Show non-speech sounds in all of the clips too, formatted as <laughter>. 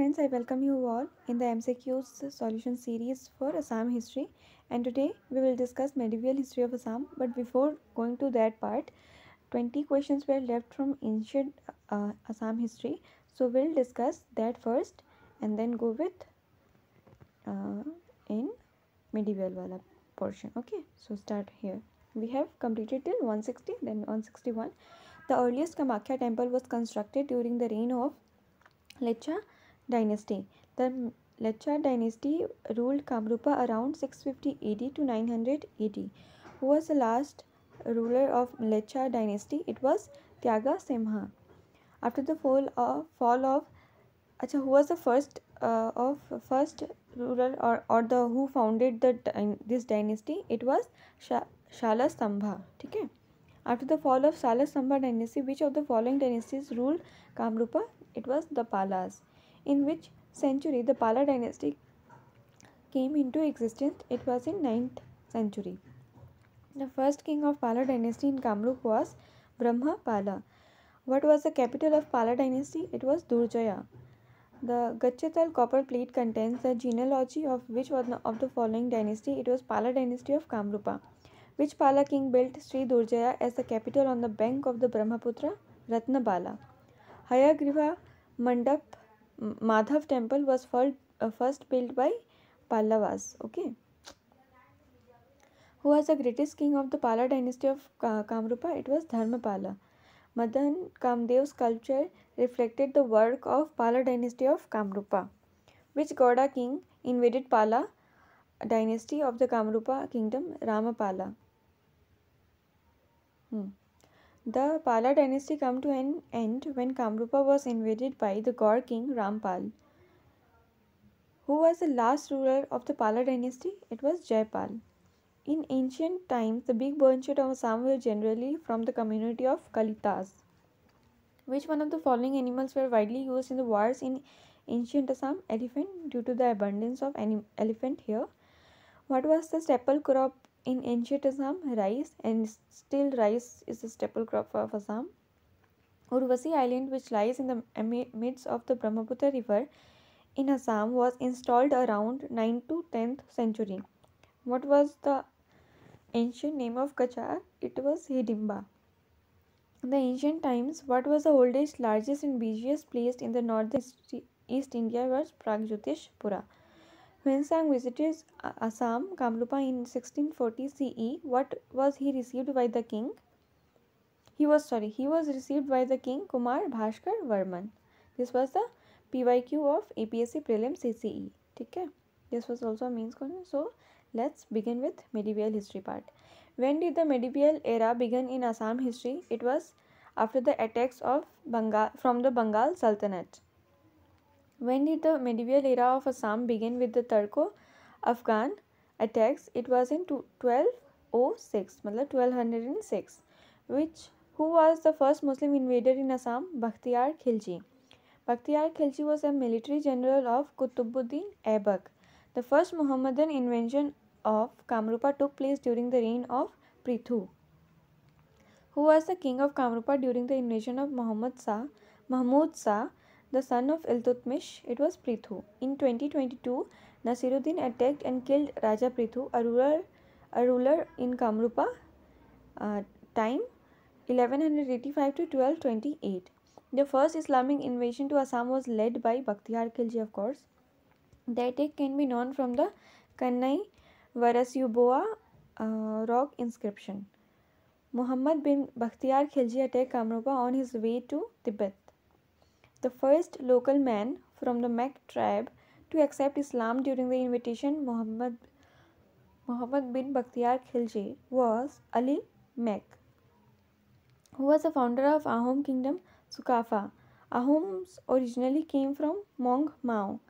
Friends, I welcome you all in the MCQs solution series for Assam history. And today we will discuss medieval history of Assam. But before going to that part 20 questions were left from ancient uh, Assam history. So we'll discuss that first and then go with uh, in medieval wala portion. Okay so start here. We have completed till 160 then 161 the earliest Kamakhya temple was constructed during the reign of Lecha dynasty. The Lecha dynasty ruled Kamrupa around 650 AD to 900 AD. Who was the last ruler of Lecha dynasty? It was Tyaga Simha. After the fall of fall of Acha, who was the first uh, of first ruler or, or the who founded the this dynasty? It was Sha, Shala Stambha. Okay. After the fall of Shalastambha dynasty, which of the following dynasties ruled Kamrupa? It was the Palas. In which century the Pala dynasty came into existence? It was in 9th century. The first king of Pala dynasty in Kamrup was Brahma Pala. What was the capital of Pala dynasty? It was Durjaya. The Gachatal copper plate contains the genealogy of which one of the following dynasty? It was Pala dynasty of Kamrupa. Which Pala king built Sri Durjaya as the capital on the bank of the Brahmaputra? Ratnapala. Hayagriva Mandap Madhav temple was first, uh, first built by Pallavas. Okay. Who was the greatest king of the Pala dynasty of Kamrupa? It was Dharmapala. Madan Kamdev's sculpture reflected the work of Pala dynasty of Kamrupa. Which Gauda king invaded Pala dynasty of the Kamrupa kingdom? Ramapala. Hmm. The Pala dynasty came to an end when Kamrupa was invaded by the Gaur king Rampal. Who was the last ruler of the Pala dynasty? It was Jaipal. In ancient times, the big Banchot of Assam were generally from the community of Kalitas. Which one of the following animals were widely used in the wars in ancient Assam? Elephant, due to the abundance of elephant here. What was the staple crop in ancient Assam, rice, and still rice is the staple crop of Assam. Urvasi Island, which lies in the midst of the Brahmaputra River in Assam, was installed around 9th to 10th century. What was the ancient name of Kachar? It was Hidimba. In the ancient times, what was the oldest, largest, and busiest place in the northern East India was Pragjyotish Hiuen Tsang visited Assam, Kamrupa in 1640 CE, what was he received by the king? He was sorry, he was received by the king Kumar Bhaskar Varman. This was the PYQ of APSC Prelim CCE. Okay? This was also a means question. So let's begin with medieval history part. When did the medieval era begin in Assam history? It was after the attacks of Bengal from the Bengal Sultanate. When did the medieval era of Assam begin with the Turco Afghan attacks? It was in 1206, 1206. Which who was the first Muslim invader in Assam? Bakhtiyar Khilji. Bakhtiyar Khilji was a military general of Qutbuddin Aibak. The first Muhammadan invasion of Kamrupa took place during the reign of Prithu. Who was the king of Kamrupa during the invasion of Muhammad Shah? Mahmud Shah the son of Iltutmish, it was Prithu. In 2022, Nasiruddin attacked and killed Raja Prithu, a ruler, a ruler in Kamrupa, uh, time 1185 to 1228. The first Islamic invasion to Assam was led by Bakhtiyar Khilji, of course. The attack can be known from the Kannai Varasubua uh, rock inscription. Muhammad bin Bakhtiyar Khilji attacked Kamrupa on his way to Tibet. The first local man from the Mek tribe to accept Islam during the invitation Muhammad Muhammad bin Bakhtiyar Khilji was Ali Mek, who was the founder of Ahom kingdom Sukafa. Ahoms originally came from Mong Mao.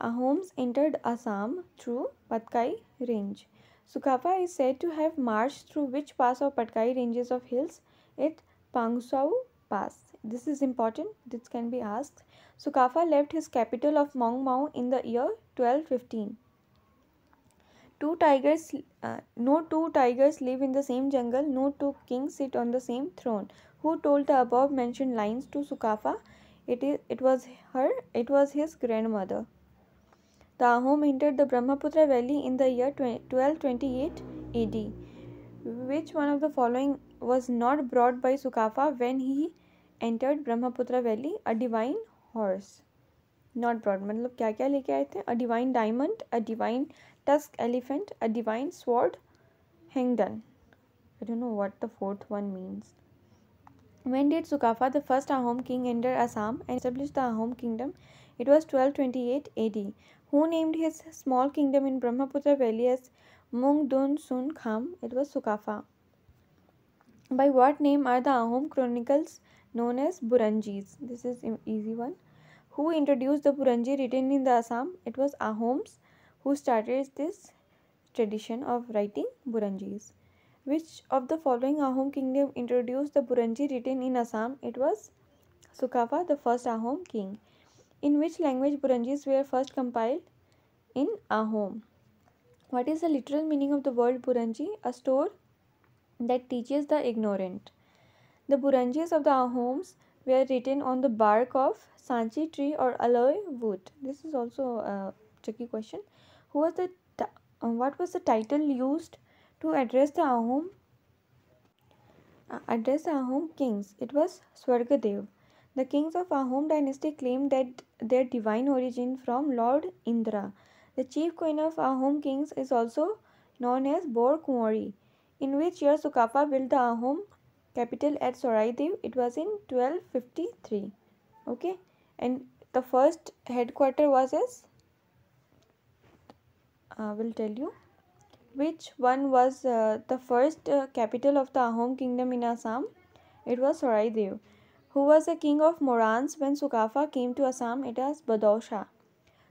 Ahoms entered Assam through Patkai range. Sukafa is said to have marched through which pass of Patkai ranges of hills? It Pangsau Pass. This is important. This can be asked. Sukafa left his capital of Mong Mao in the year 1215. Two tigers, uh, no two tigers live in the same jungle. No two kings sit on the same throne. Who told the above mentioned lines to Sukafa? It is it was her it was his grandmother. The Ahom entered the Brahmaputra valley in the year 1228 AD. Which one of the following was not brought by Sukafa when he entered Brahmaputra valley a divine horse not broad मतलब क्या क्या लेके आए थे? A divine diamond a divine tusk elephant a divine sword Hengdang I don't know what the fourth one means when that Sukafa the first Ahom king enter Assam and establish the Ahom kingdom it was twelve twenty eight a who named his small kingdom in Brahmaputra valley as Mung Dun Sun Kham it was Sukafa by what name are the Ahom chronicles known as Buranjis? This is an easy one. Who introduced the Buranji written in the Assam? It was Ahoms who started this tradition of writing Buranjis. Which of the following Ahom kingdom introduced the Buranji written in Assam? It was Sukafa, the first Ahom king. In which language Buranjis were first compiled? In Ahom. What is the literal meaning of the word Buranji? A store that teaches the ignorant. The Buranjis of the Ahoms were written on the bark of Sanchi tree or aloe wood. This is also a tricky question. Who was the uh, what was the title used to address the Ahom uh, address the Ahom kings. It was Swargadev. The kings of Ahom dynasty claimed that their divine origin from Lord Indra. The chief queen of Ahom kings is also known as Bor Kunwari. In which year Sukafa built the Ahom capital at Soraidev? It was in 1253. Okay, and the first headquarter was as I will tell you which one was uh, the first uh, capital of the Ahom kingdom in Assam? It was Saraidev. Who was the king of Morans when Sukafa came to Assam? It was Badausha.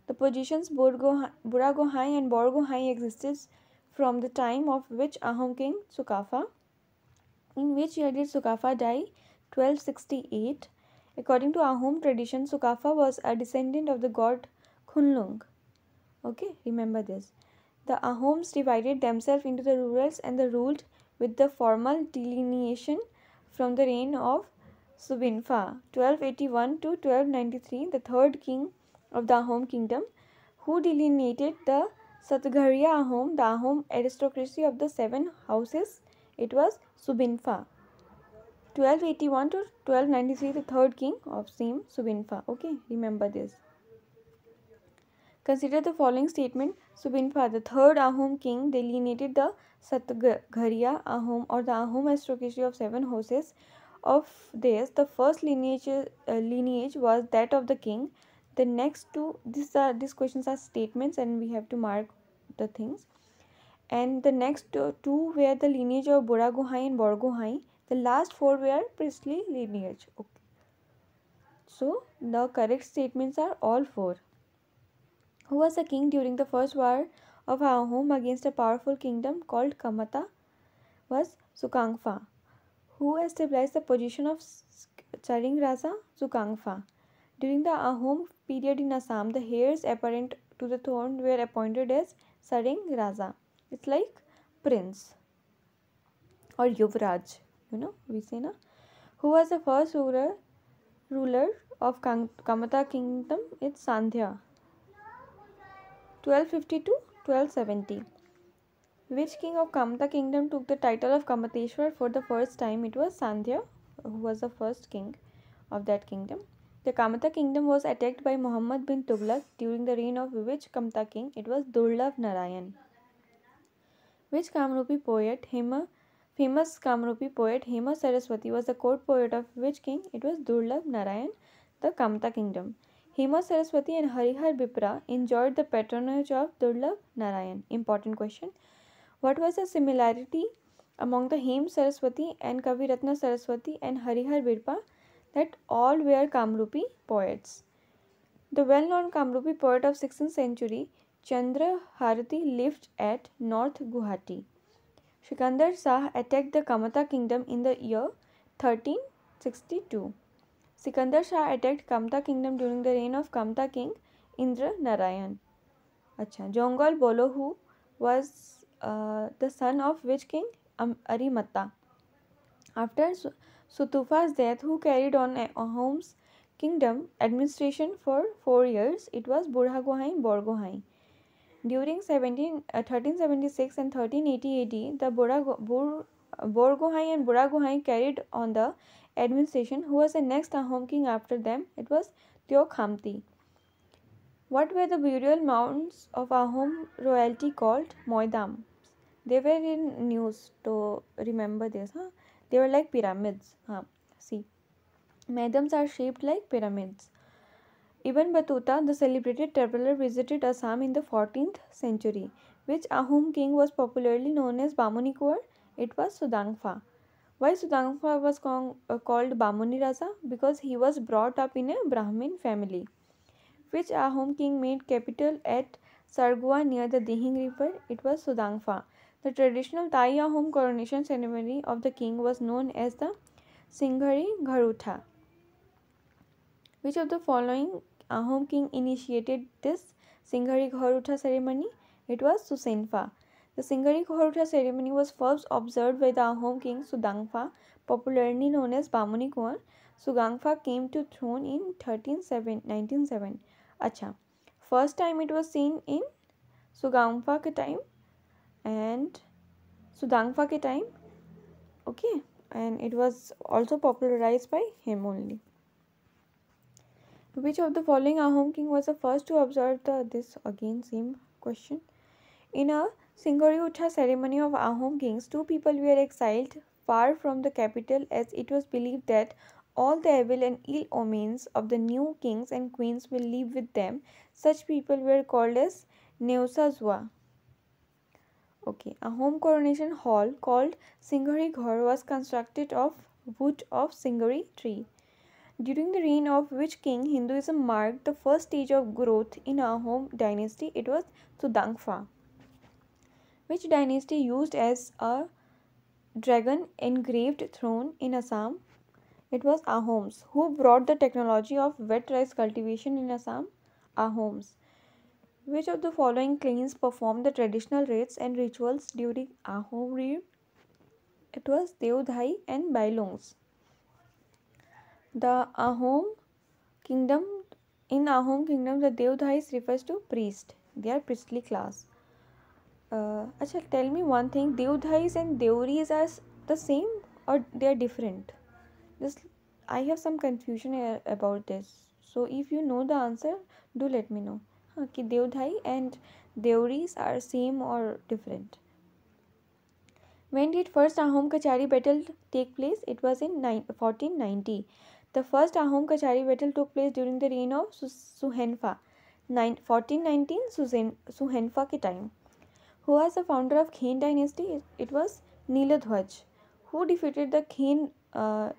The positions Buragohai and Borgohai existed from the time of which Ahom king Sukafa? In which year did Sukafa die? 1268. According to Ahom tradition, Sukafa was a descendant of the god Khunlung. Okay, remember this. The Ahoms divided themselves into the rulers and the ruled with the formal delineation from the reign of Subinfa 1281 to 1293, the third king of the Ahom kingdom, who delineated the Satgharia Ahom, the Ahom aristocracy of the seven houses. It was Subinfa. 1281 to 1293, the third king of same Subinfa. Okay, remember this. Consider the following statement. Subinfa, the third Ahom king, delineated the Satgharia Ahom or the Ahom aristocracy of seven houses. Of this, the first lineage, uh, lineage was that of the king. The next two, these are these questions are statements, and we have to mark the things. And the next uh, two were the lineage of Buragohai and Borgohai. The last four were priestly lineage. Okay. So the correct statements are all four who was a king during the first war of Ahom against a powerful kingdom called Kamata, was Sukangfa, who established the position of Charing Raja Sukangfa. During the Ahom period in Assam, the heirs apparent to the throne were appointed as Saring Raja. It's like prince or Yuvraj, you know, we say na. Who was the first ruler ruler of Kamata kingdom? It's Sandhya. 1250 to 1270. Which king of Kamta kingdom took the title of Kamateshwar for the first time? It was Sandhya, who was the first king of that kingdom. The Kamata kingdom was attacked by Muhammad bin Tughlaq during the reign of which Kamta king? It was Durlab Narayan. Which Kamrupi poet Hem famous Kamrupi poet Hema Saraswati was the court poet of which king it was Durlabh Narayan the Kamata kingdom Hema Saraswati and Harihar Bipra enjoyed the patronage of Durlabh Narayan important question what was the similarity among the Hem Saraswati and Kavi Ratna Saraswati and Harihar Bipra that all were Kamrupi poets the well known Kamrupi poet of sixteen century Chandra Harati lived at North Guwahati. Sikandar Shah attacked the Kamata kingdom in the year 1362. Sikandar Shah attacked Kamta kingdom during the reign of Kamta king Indra Narayan. Acha. Jongal Bolohu was uh, the son of which king? Um, Arimatta. After Sutufa's death, who carried on Ahom's kingdom administration for four years. It was Burhagohain Borgohain. During 17, uh, 1376 and 1380 AD, the Bur, Borgohain and Buragohain carried on the administration. Who was the next Ahom king after them? It was Teokhamti. What were the burial mounds of Ahom royalty called? Moidam. They were in news to remember this. Huh? They were like pyramids. Huh? See, Moidams are shaped like pyramids. Ibn Battuta, the celebrated traveler, visited Assam in the 14th century. Which Ahom king was popularly known as Bamunikwar? It was Sudangpha. Why Sudangpha was uh, called Bamuni Raja? Because he was brought up in a Brahmin family. Which Ahom king made capital at Sargua near the Dihing river? It was Sudangpha. The traditional Tai Ahom coronation ceremony of the king was known as the Singhari Gharutha. Which of the following Ahom king initiated this Singhari Gharutha ceremony? It was Susenpha. The Singhari Gharutha ceremony was first observed by the Ahom king Sudangfa, popularly known as Bamuni Kuan. Sugangpha came to throne in 1907. Acha. First time it was seen in Sugangpha के time and Sudangpha के time. Okay. And it was also popularized by him only. Which of the following Ahom king was the first to observe the this again same question? In a Singhariutha ceremony of Ahom kings, two people were exiled far from the capital as it was believed that all the evil and ill omens of the new kings and queens will live with them. Such people were called as Neusazwa. Okay, Ahom coronation hall called Singhari Ghar was constructed of wood of Singhari tree. During the reign of which king Hinduism marked the first stage of growth in Ahom dynasty? It was Sudangpha. Which dynasty used as a dragon engraved throne in Assam? It was Ahoms. Who brought the technology of wet rice cultivation in Assam? Ahoms. Which of the following clans performed the traditional rites and rituals during Ahom reign? It was Deodhai and Bailongs. The Ahom kingdom in Ahom kingdom the Deodhais refers to priest. They are priestly class. Uh, achha, tell me one thing. Deodhais and Deuris are the same or they are different? Just I have some confusion about this. So if you know the answer, do let me know. Okay, Deodhai and Deuris are same or different. When did first Ahom Kachari battle take place? It was in 1490. The first Ahom Kachari battle took place during the reign of Suhenfa, 1419 Suhenfa ke time. Who was the founder of Khen dynasty? It was Niladhwaj. Who defeated the Khen uh,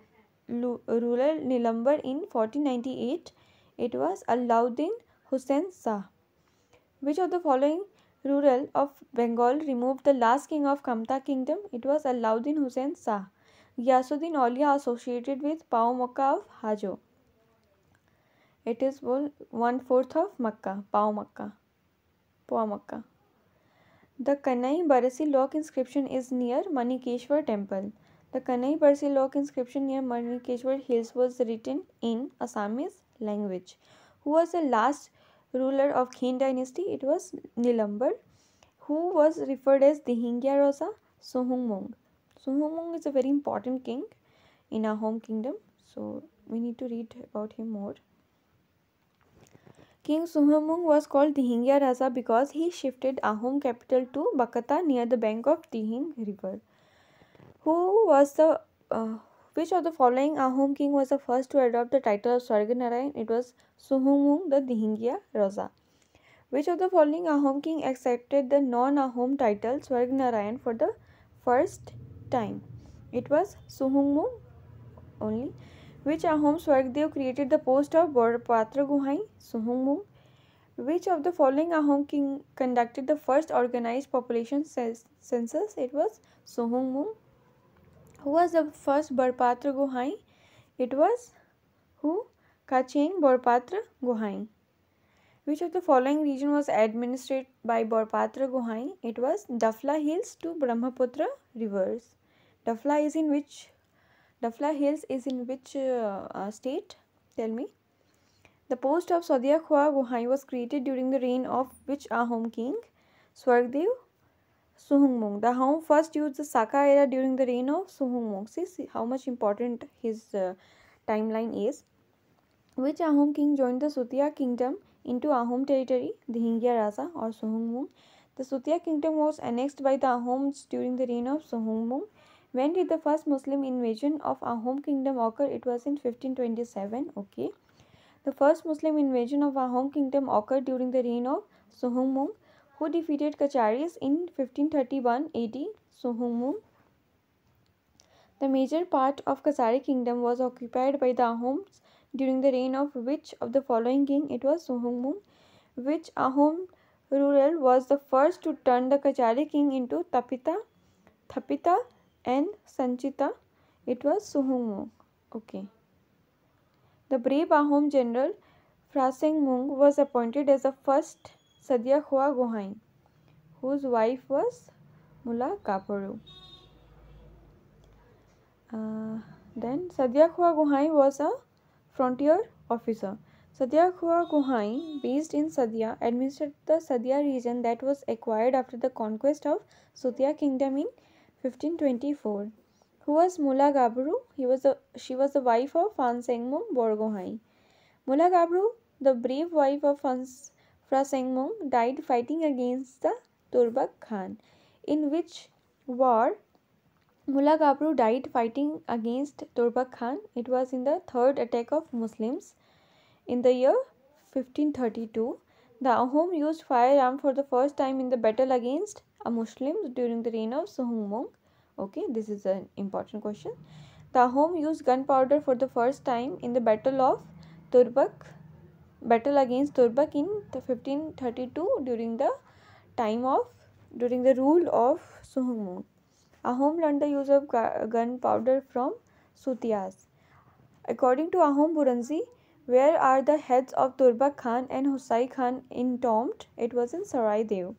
ruler Nilambar in 1498? It was Alauddin Hussain Shah. Which of the following ruler of Bengal removed the last king of Kamta kingdom? It was Alauddin Hussain Shah. Ghiyasuddin Auliya associated with Poa Mecca of Hajo. It is वो one fourth of Mecca Poa Mecca, Pua Mecca. The Kanai Barasi rock inscription is near Manikeswar temple the Kanai Barasi rock inscription near Manikeswar hills was written in Assamese language who was the last ruler of Khen dynasty it was Nilambar who was referred as Dihingia Raja Suhungmung Mung Suhumung is a very important king in our home kingdom. So we need to read about him more. King Suhumung was called Dihingya Raza because he shifted Ahom capital to Bakata near the bank of Dihing river. Who was the uh, which of the following Ahom king was the first to adopt the title of Swarganarayan? It was Suhumung the Dihingya Raza. Which of the following Ahom king accepted the non-Ahom title Swarganarayan for the first time. It was Suhungmu only. Which Ahom Swargdev created the post of Borpatra Guhai? Suhungmu. Which of the following Ahom king conducted the first organized population census? It was Suhungmu. Who was the first Borpatra Guhai? It was who? Kacheng Borpatra Guhai. Which of the following region was administered by Borpatra Guhai? It was Dafla Hills to Brahmaputra rivers. Dafla is in which Dafla Hills is in which uh, uh, state? Tell me. The post of Sadia Khwa Gohai was created during the reign of which Ahom king? Swargdev Suhumung. The Ahom first used the Saka era during the reign of Suhumung. See, see how much important his uh, timeline is. Which Ahom king joined the Sutia kingdom into Ahom territory? Dihingya Raja or Suhumung. The Sutia kingdom was annexed by the Ahoms during the reign of Suhumung. When did the first Muslim invasion of Ahom kingdom occur? It was in 1527. Okay. The first Muslim invasion of Ahom kingdom occurred during the reign of Suhumung, who defeated Kacharis in 1531 AD. Suhumung. The major part of Kachari kingdom was occupied by the Ahoms during the reign of which of the following king? It was Suhumung. Which Ahom ruler was the first to turn the Kachari king into Tapita, Thapita and Sanchita? It was Suhumung. Okay. The brave Ahom general Fraseng Mung was appointed as the first Sadia Khwa Gohain, whose wife was Mula Kaparu. Uh, then Sadia Khwa Gohain was a frontier officer. Sadia Khwa Gohain, based in Sadia, administered the Sadia region that was acquired after the conquest of Sutia kingdom in 1524 who was Mula Gabru. He was the, she was the wife of Fansengmung Borgohain. Mula Gabru, the brave wife of Frasengmung, died fighting against the Turbak Khan. In which war Mula Gabru died fighting against Turbak Khan? It was in the third attack of Muslims. In the year 1532, the Ahom used firearm for the first time in the battle against a Muslims during the reign of Suhumung okay this is an important question. The Ahom used gunpowder for the first time in the battle of turbak battle against turbak in 1532 during the time of during the rule of suhumung ahom learned the use of gunpowder from sutias according to ahom buranzi where are the heads of turbak khan and husai khan entombed? It was in sarai dev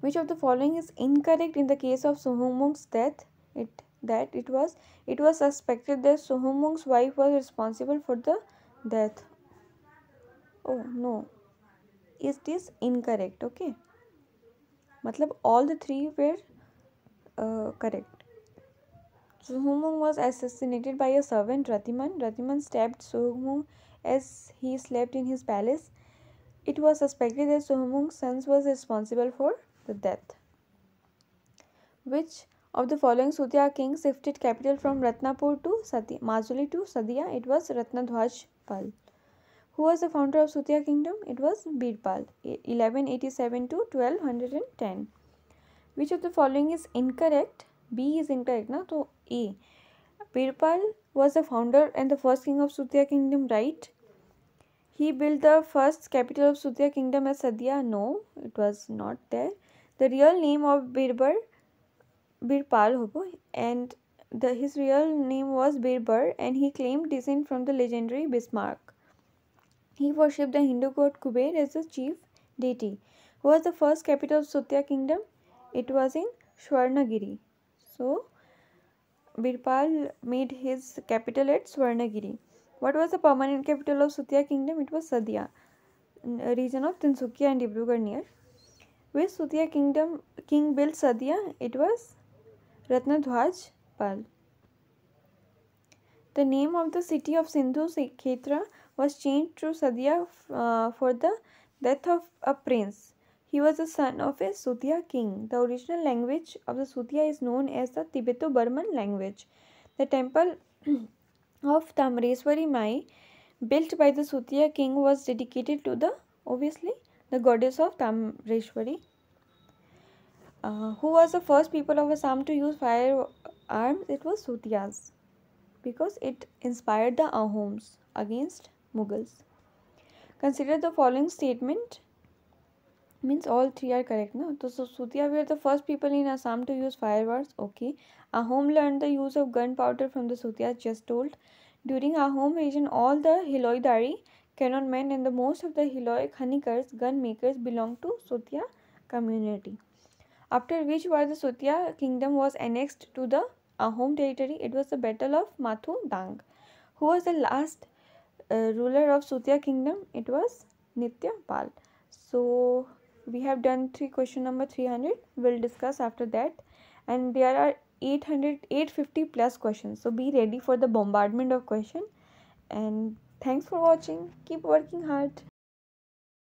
which of the following is incorrect in the case of Suhumung's death? It that it was it was suspected that Suhumung's wife was responsible for the death. Oh no. Is this incorrect, okay? Matlab all the three were uh, correct. Suhumung was assassinated by a servant Ratiman. Ratiman stabbed Suhumung as he slept in his palace. It was suspected that Suhumung's sons was responsible for the death. Which of the following Sutya kings shifted capital from Ratnapur to Satya, Majuli to Sadia? It was Ratnadhwaj Pal. Who was the founder of Sutya kingdom? It was Birpal, 1187 to 1210. Which of the following is incorrect? B is incorrect, na? So A. Birpal was the founder and the first king of Sutya kingdom, right? He built the first capital of Sutya kingdom as Sadia. No, it was not there the real name of Birbar Birpal and the, his real name was Birbar and he claimed descent from the legendary Bhismaka. He worshipped the Hindu god Kuber as the chief deity. Who was the first capital of Sutya kingdom? It was in Swarnagiri. So, Birpal made his capital at Swarnagiri. What was the permanent capital of Sutya kingdom? It was Sadia, uh, region of Tinsukia and Dibrugarh near which Sutya kingdom king built Sadia? It was Ratnadhwaj Pal. The name of the city of Sindhu Khetra was changed to Sadia uh, for the death of a prince. He was the son of a Sutya king. The original language of the Sutya is known as the Tibeto-Burman language. The temple <clears throat> of Tamreswari Mai built by the Sutya king was dedicated to the obviously the goddess of Tamreshwari. Uh, who was the first people of Assam to use firearms? It was Sutias because it inspired the Ahoms against Mughals. Consider the following statement means all three are correct no so, so Sutia were the first people in Assam to use fireworks okay Ahom learned the use of gunpowder from the Sutias just told during Ahom region all the Hiloidari Cannon men and the most of the Hiloic honeycutters, gun makers belong to Sutya community. After which war the Sutya kingdom was annexed to the Ahom territory, it was the battle of Mathu Dang. Who was the last uh, ruler of Sutya kingdom? It was Nitya Pal. So we have done three question number 300. We'll discuss after that. And there are 800 850 plus questions. So be ready for the bombardment of question. And thanks for watching. Keep working hard.